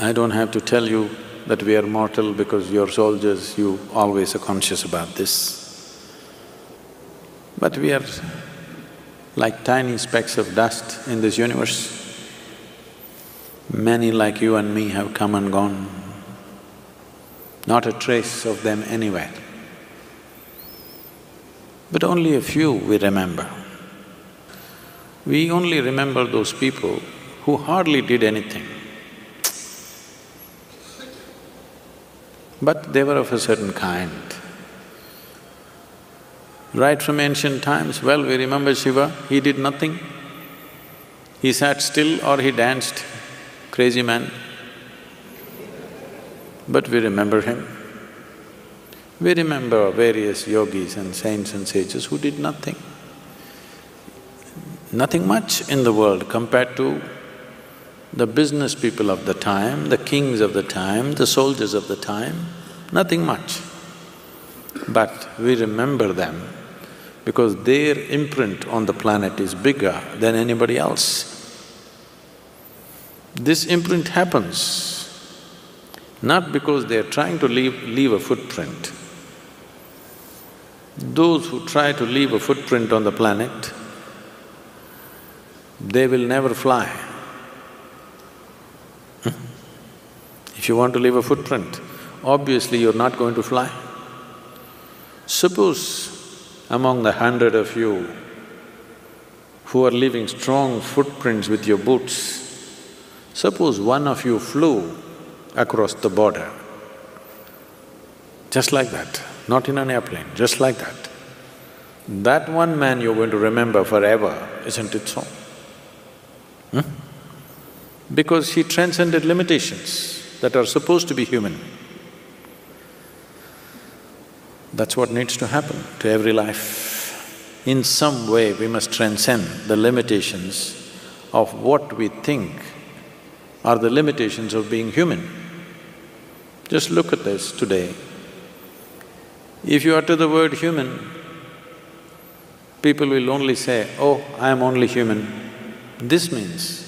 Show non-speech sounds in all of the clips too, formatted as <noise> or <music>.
I don't have to tell you that we are mortal because you're soldiers, you always are conscious about this. But we are like tiny specks of dust in this universe. Many like you and me have come and gone, not a trace of them anywhere. But only a few we remember. We only remember those people who hardly did anything. But they were of a certain kind. Right from ancient times, well, we remember Shiva, he did nothing. He sat still or he danced, crazy man. But we remember him. We remember various yogis and saints and sages who did nothing. Nothing much in the world compared to the business people of the time, the kings of the time, the soldiers of the time, nothing much. But we remember them because their imprint on the planet is bigger than anybody else. This imprint happens not because they are trying to leave, leave a footprint. Those who try to leave a footprint on the planet, they will never fly. If you want to leave a footprint, obviously you're not going to fly. Suppose among the hundred of you who are leaving strong footprints with your boots, suppose one of you flew across the border, just like that, not in an airplane, just like that. That one man you're going to remember forever, isn't it so? Hmm? Because he transcended limitations that are supposed to be human. That's what needs to happen to every life. In some way, we must transcend the limitations of what we think are the limitations of being human. Just look at this today. If you utter the word human, people will only say, oh, I am only human. This means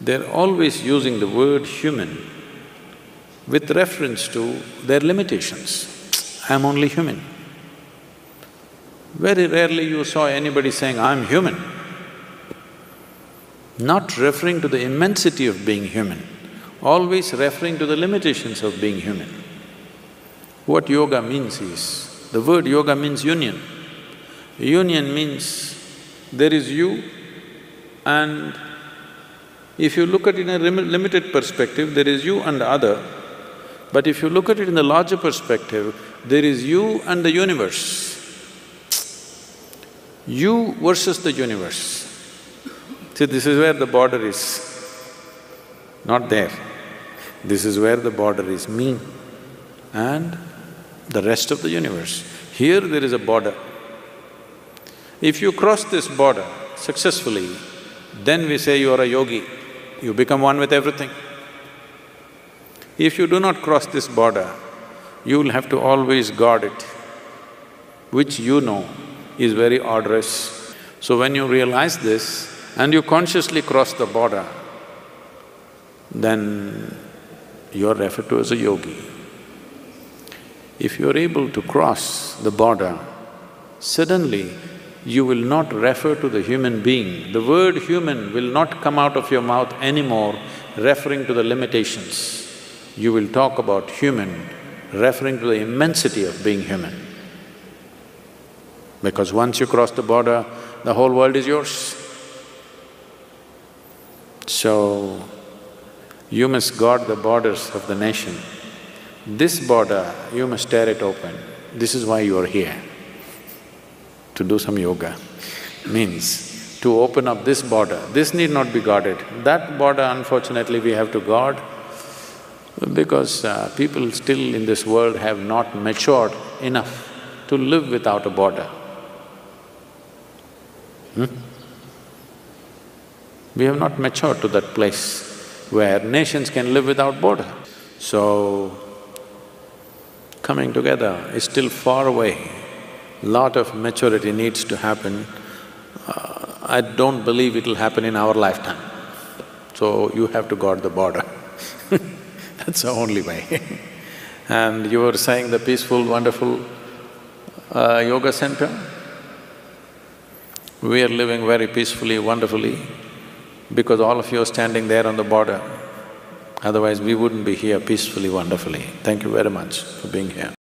they're always using the word human with reference to their limitations. I'm only human. Very rarely you saw anybody saying, I'm human, not referring to the immensity of being human, always referring to the limitations of being human. What yoga means is, the word yoga means union. Union means there is you and if you look at it in a limited perspective, there is you and the other. But if you look at it in the larger perspective, there is you and the universe. You versus the universe. See, this is where the border is, not there. This is where the border is, me and the rest of the universe. Here there is a border. If you cross this border successfully, then we say you are a yogi, you become one with everything. If you do not cross this border, you will have to always guard it, which you know is very odorous. So when you realize this and you consciously cross the border, then you are referred to as a yogi. If you are able to cross the border, suddenly you will not refer to the human being. The word human will not come out of your mouth anymore referring to the limitations. You will talk about human referring to the immensity of being human. Because once you cross the border, the whole world is yours. So, you must guard the borders of the nation. This border, you must tear it open. This is why you are here to do some yoga means to open up this border. This need not be guarded. That border unfortunately we have to guard because uh, people still in this world have not matured enough to live without a border. Hmm? We have not matured to that place where nations can live without border. So, coming together is still far away lot of maturity needs to happen. Uh, I don't believe it'll happen in our lifetime. So you have to guard the border <laughs> That's the only way. <laughs> and you were saying the peaceful, wonderful uh, yoga center? We are living very peacefully, wonderfully, because all of you are standing there on the border. Otherwise, we wouldn't be here peacefully, wonderfully. Thank you very much for being here.